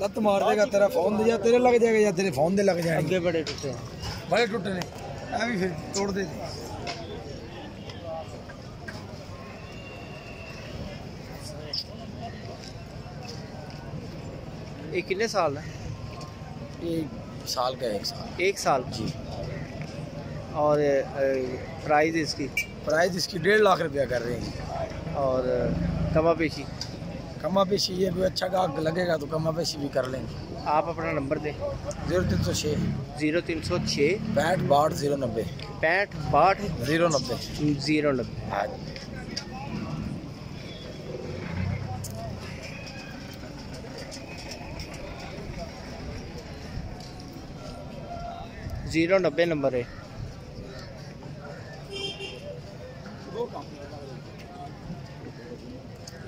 लत मार देगा तेरा फ़ोन दे तेरे लग जाएगा या तेरे फ़ोन दे लग जाएगा बड़े टूटे बड़े टूटे ने भी फिर तोड़ दे ये कितने साल है साल का एक साल एक साल जी और प्राइस इसकी प्राइस इसकी डेढ़ लाख रुपया कर रहे हैं और कमा पेशी कमा पेशी ये भी अच्छा गाहक लगेगा तो कमा पेशी भी कर लेंगे। आप अपना नंबर दें। ज़ीरो तीन सौ छः ज़ीरो तीन सौ छः पैंठ बाठ ज़ीरो नब्बे। पैंठ बाठ ज़ीरो नब्बे। ज़ीरो नब्बे। हाँ। ज़ीरो नब्बे नंबर है।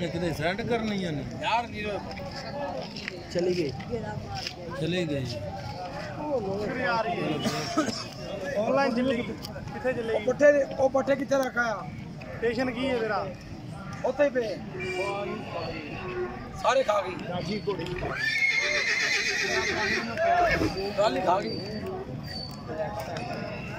कितने सेंड करनी है यार जीरो चली गई चले गए ਆਨਲਾਈਨ ਚੱਲੀ ਕਿੱਥੇ ਚੱਲੇਗੀ ਪੱਠੇ ਦੇ- ਉਹ ਪੱਠੇ ਕਿੱਥੇ ਰੱਖਾ ਆ ਸਟੇਸ਼ਨ ਕੀ ਹੈ ਤੇਰਾ ਉੱਥੇ ਹੀ ਪਏ ਸਾਰੇ ਖਾ ਗਈ ਰਾਜੀ ਘੋੜੀ ਗੱਲ ਹੀ ਖਾ ਗਈ